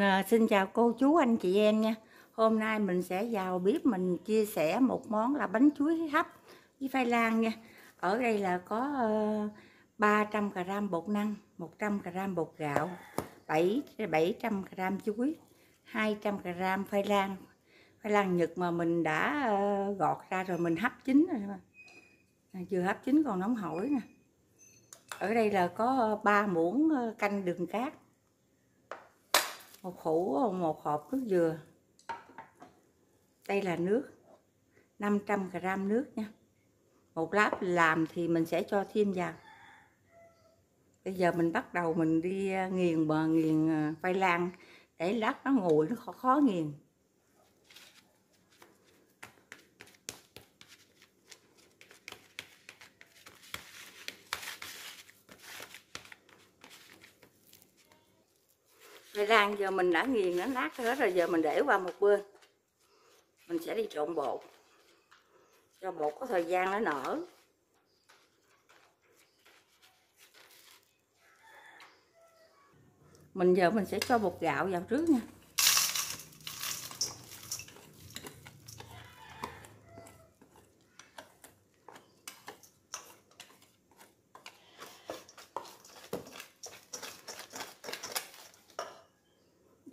À, xin chào cô chú anh chị em nha. Hôm nay mình sẽ vào bếp mình chia sẻ một món là bánh chuối hấp với phai lang nha. Ở đây là có ờ, uh, 300g bột năng 100g bột gạo 7 700g chuối 200g phai lang. Phai lang nhật mà mình đã uh, gọt ra rồi mình hấp chín rồi mà. À, chưa hấp chín còn nóng hổi nè. Ở đây là có 3 muỗng canh đường cát một hũ một hộp nước dừa. Đây là nước 500g nước nha. Một lát làm thì mình sẽ cho thêm vào. Bây giờ mình bắt đầu mình đi ờ, nghiền bờ nghiền ờ, khoai lang. Để lát nó nguội nó khó, khó nghiền. Khoai lang giờ mình đã nghiền nó nát hết rồi, giờ mình để qua một bên. Mình sẽ đi trộn bột, cho bột có thời gian nó nở. Mình giờ mình sẽ cho bột gạo vào trước nha.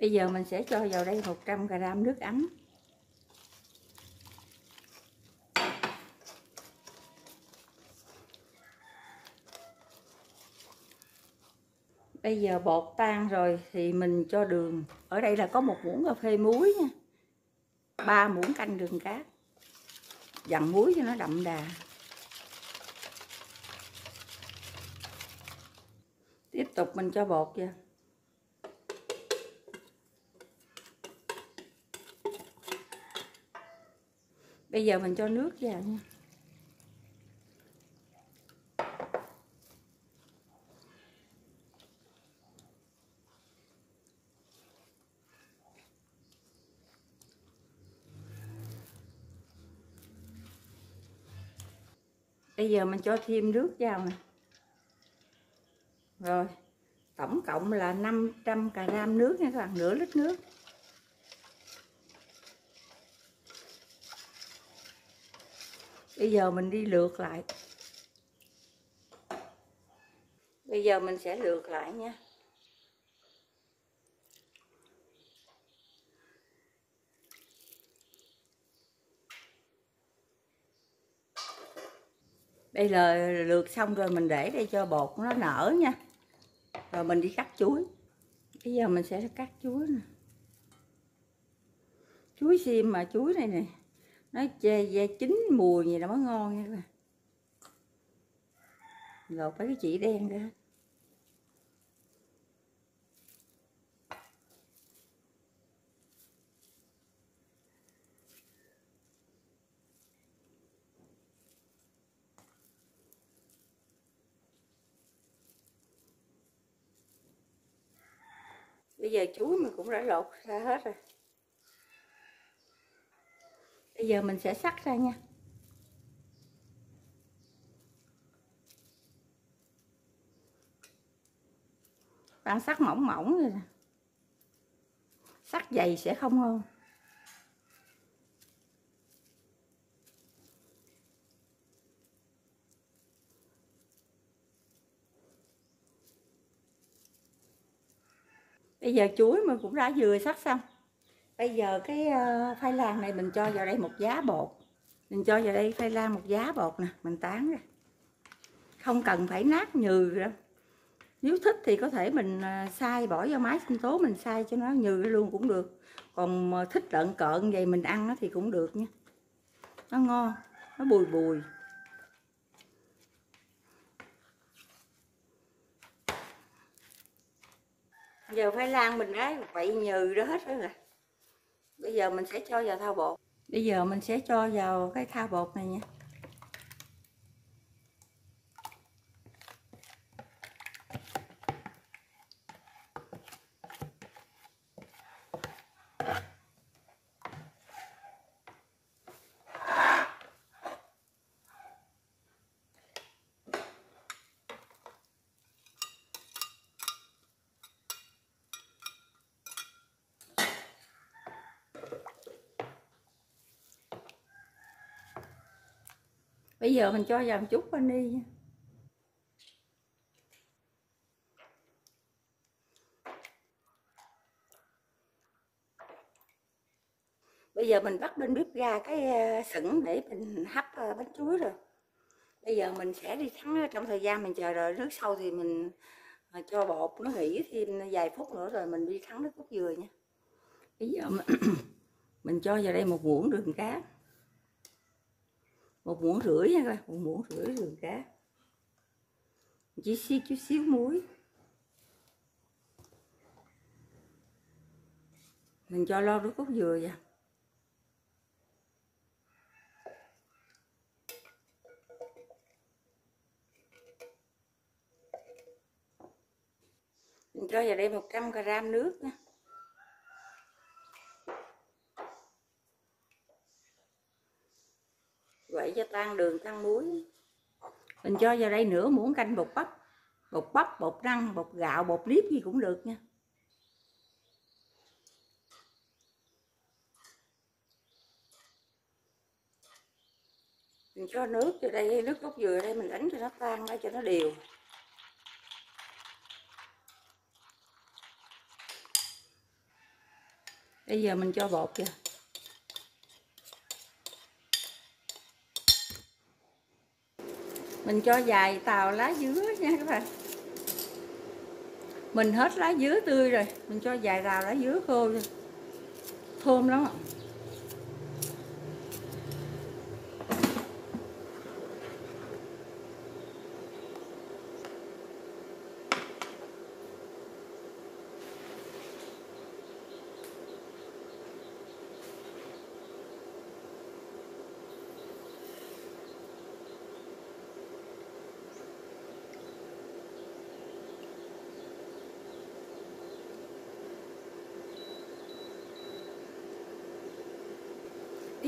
Bây giờ mình sẽ cho vào đây 100g nước ấm. Bây giờ bột tan rồi thì mình cho đường. Ở đây là có một muỗng cà phê muối nha. Ba muỗng canh đường cát. Dặn muối cho nó đậm đà. Tiếp tục mình cho bột vô. Bây giờ mình cho nước vào nha. Bây giờ mình cho thêm nước vào nè. Rồi, tổng cộng là 500 g nước nha các bạn, nửa lít nước. Bây giờ mình đi lượt lại. Bây giờ mình sẽ lượt lại nha. Bây giờ lượt xong rồi mình để đây cho bột nó nở nha. Rồi mình đi cắt chuối. Bây giờ mình sẽ cắt chuối nè. Chuối xiêm mà, chuối này nè nó chê da chín mùi gì là mới ngon nha các bạn. Lột mấy cái chỉ đen ra. Bây giờ chuối mình cũng đã lột ra hết rồi bây giờ mình sẽ sắc ra nha. Bạn sắc mỏng mỏng rồi nè. Sắc dày sẽ không hơn. Bây giờ chuối mình cũng đã vừa sắc xong bây giờ cái ờ, phai lan lang này mình cho vào đây một giá bột. Mình cho vào đây phai lang một giá bột nè, mình tán ra. Không cần phải nát nhừ đâu. Nếu thích thì có thể mình ờ, xay, bỏ vào máy sinh tố mình xay cho nó nhừ luôn cũng được. Còn thích lợn cợn vậy mình ăn nó thì cũng được nha. Nó ngon, nó bùi bùi. Giờ khoai lang mình đấy vậy nhừ đó hết rồi bây giờ mình sẽ cho vào thao bột. Bây giờ mình sẽ cho vào cái thao bột này nha. Bây giờ mình cho vào một chút vani nha. Bây giờ mình bắt bên bếp ga cái ờ, sửng để mình hấp ờ, bánh chuối rồi. Bây giờ mình sẽ đi thắng ờ, trong thời gian mình chờ rồi nước sâu thì mình cho bột nó nghỉ thêm vài phút nữa rồi mình đi thắng nước cốt dừa nha. Bây giờ mình, mình cho vào đây một muỗng đường cát một muỗng rưỡi nha các bạn, một muỗng rưỡi đường cá. Chỉ xíu chút xíu muối. Mình cho lo nước cốt dừa vào. Mình cho vào đây 100 g nước nha. Vậy cho tan đường tan muối. Mình cho vào đây nửa muỗng canh bột bắp. Bột bắp bột năng bột gạo bột nếp gì cũng được nha. Mình cho nước vào đây nước cốt dừa đây mình đánh cho nó tan ra cho nó đều. Bây giờ mình cho bột vào mình cho vài tàu lá dứa nha các bạn. Mình hết lá dứa tươi rồi, mình cho vài tàu lá dứa khô rồi thơm lắm ạ.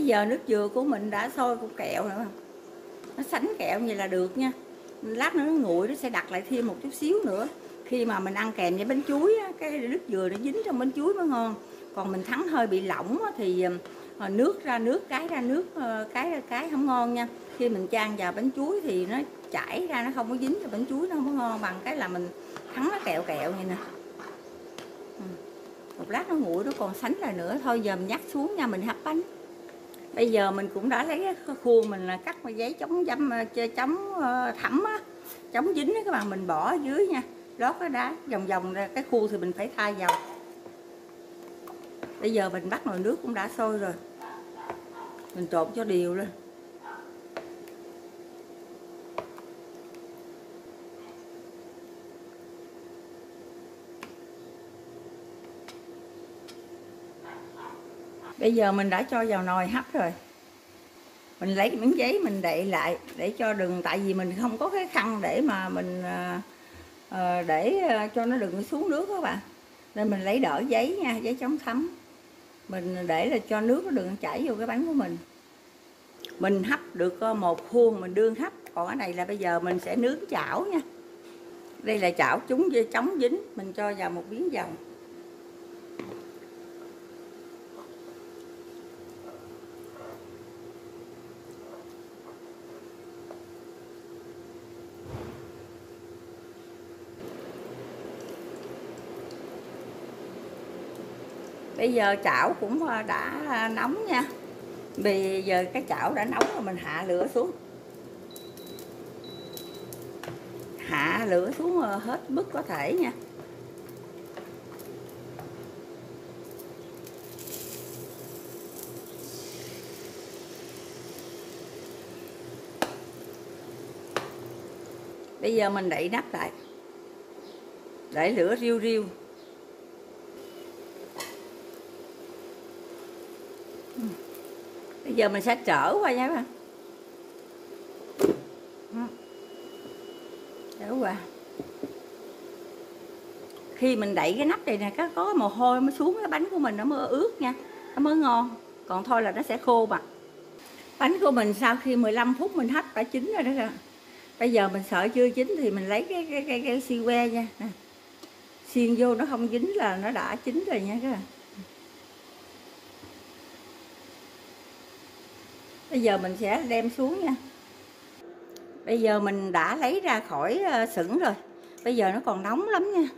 Bây giờ nước dừa của mình đã sôi cục kẹo rồi nó sánh kẹo như là được nha. Lát nữa nó nguội, nó sẽ đặt lại thêm một chút xíu nữa. Khi mà mình ăn kèm với bánh chuối cái nước dừa nó dính trong bánh chuối mới ngon. Còn mình thắng hơi bị lỏng thì ờ, ờ, nước ra nước, cái ra nước ờ, cái ra cái không ngon nha. Khi mình chan vào bánh chuối thì nó chảy ra, nó không có dính vào bánh chuối, nó không có ngon, bằng cái là mình thắng nó kẹo kẹo như nè. Ừ. Một lát nó nguội, nó còn sánh lại nữa. Thôi giờ mình nhắc xuống nha, mình hấp bánh bây giờ mình cũng đã lấy cái khuôn mình là cắt cái giấy chống dâm ờ, chống thấm thẩm á, chống dính các bạn, mình bỏ ở dưới nha. Lót cái đá vòng vòng ra, cái khuôn thì mình phải thay dầu bây giờ mình bắt nồi nước cũng đã sôi rồi. Mình trộn cho đều lên. Bây giờ mình đã cho vào nồi hấp rồi. Mình lấy miếng giấy mình đậy lại để cho đừng tại vì mình không có cái khăn để mà mình uh, để ờ, cho nó đừng xuống nước các bạn nên mình lấy đỡ giấy nha giấy chống thấm. Mình để là cho nước nó đừng chảy vô cái bánh của mình. Mình hấp được một khuôn mình đương hấp. Còn cái này là bây giờ mình sẽ nướng chảo nha. Đây là chảo chúng chống dính. Mình cho vào một miếng dầu. Bây giờ chảo cũng ờ, đã ờ, nóng nha. Vì giờ cái chảo đã nóng rồi mình hạ lửa xuống. Hạ lửa xuống ờ, hết mức có thể nha. Bây giờ mình đậy nắp lại. Để lửa riu riu. Bây giờ mình sẽ trở qua nha các bạn. Ừ. Trở qua. Khi mình đẩy cái nắp này nè có có mồ hôi mới xuống cái bánh của mình nó mới ướt nha. Nó mới ngon. Còn thôi là nó sẽ khô mà bánh của mình sau khi 15 phút mình hấp đã chín rồi đó kìa bây giờ mình sợ chưa chín thì mình lấy cái cái cái, cái xi que nha. Nè. Xiên vô nó không dính là nó đã chín rồi nha các bạn. Bây giờ mình sẽ đem xuống nha. Bây giờ mình đã lấy ra khỏi ờ, sửng rồi. Bây giờ nó còn nóng lắm nha.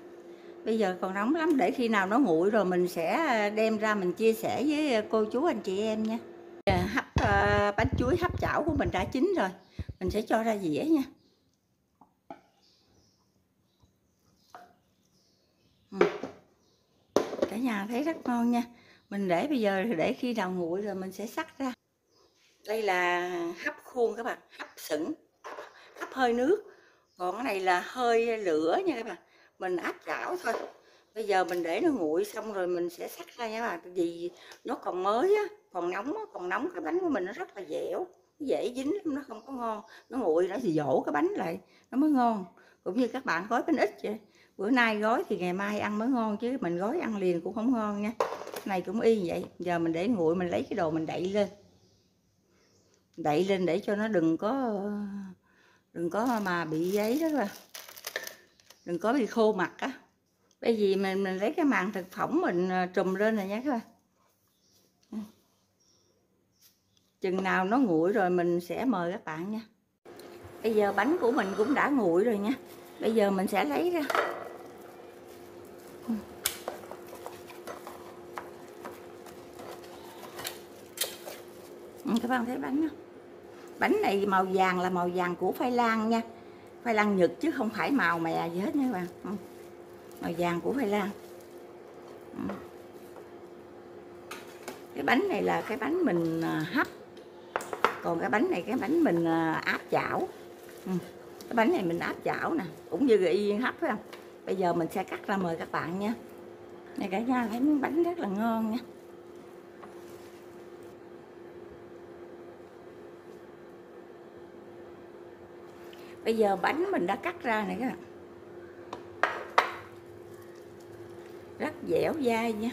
Bây giờ còn nóng lắm để khi nào nó nguội rồi mình sẽ ờ, đem ra mình chia sẻ với ờ, cô chú anh chị em nha. Hấp uh, bánh chuối hấp chảo của mình đã chín rồi. Mình sẽ cho ra dĩa nha. Ừ. Cả nhà thấy rất ngon nha. Mình để bây giờ để khi nào nguội rồi mình sẽ sắc ra đây là hấp khuôn các bạn, hấp sửng, hấp hơi nước. Còn cái này là hơi lửa nha các bạn, mình áp chảo thôi. Bây giờ mình để nó nguội xong rồi mình sẽ sắc ra nha các bạn, vì nó còn mới á, còn nóng còn nóng cái bánh của mình nó rất là dẻo dễ dính lắm, nó không có ngon. Nó nguội nó thì dỗ cái bánh lại, nó mới ngon. Cũng như các bạn gói bánh ít vậy, bữa nay gói thì ngày mai ăn mới ngon chứ mình gói ăn liền cũng không ngon nha. Này cũng y vậy, giờ mình để nguội mình lấy cái đồ mình đậy lên đậy lên để cho nó đừng có đừng có mà bị giấy đó là đừng có bị khô mặt á. Bây giờ mình mình lấy cái màng thực phẩm mình à, trùm lên rồi nhé các bạn chừng nào nó nguội rồi mình sẽ mời các bạn nha. Bây giờ bánh của mình cũng đã nguội rồi nha. Bây giờ mình sẽ lấy ra. Ừ, các bạn thấy bánh không? Bánh này màu vàng là màu vàng của khoai lang nha. Khoai lang nhật chứ không phải màu mè gì hết nha các bạn. Ừ. Màu vàng của khoai lang ừ. cái bánh này là cái bánh mình à, hấp. Còn cái bánh này, cái bánh mình à, áp chảo. Ừ. Cái bánh này mình áp chảo nè, cũng như y hấp phải không? Bây giờ mình sẽ cắt ra mời các bạn nha. Này cả nhà, thấy bánh rất là ngon nha. Bây giờ bánh mình đã cắt ra này các bạn. Rất dẻo dai nha.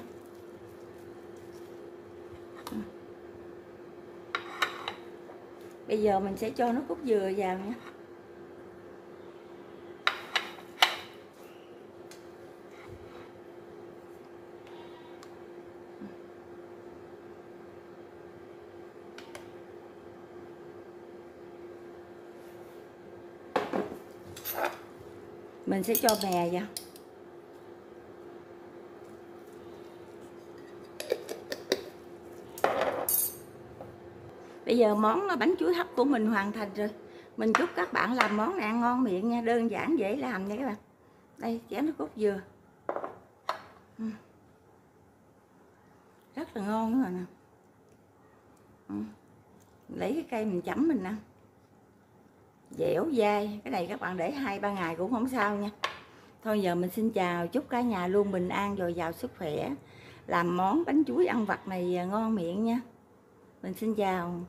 Bây giờ mình sẽ cho nó cốt dừa vào nha. Mình sẽ cho bè vào bây giờ món bánh chuối hấp của mình hoàn thành rồi. Mình chúc các bạn làm món này ăn ngon miệng nha. Đơn giản, dễ làm nha các bạn. Đây, chén nước cốt dừa. Ừ. Rất là ngon rồi nè. Ừ. Lấy cái cây mình chấm mình ăn dẻo dai. Cái này các bạn để hai, ba ngày cũng không sao nha. Thôi giờ mình xin chào chúc cả nhà luôn bình an, dồi dào sức khỏe. Làm món bánh chuối ăn vặt này ngon miệng nha. Mình xin chào.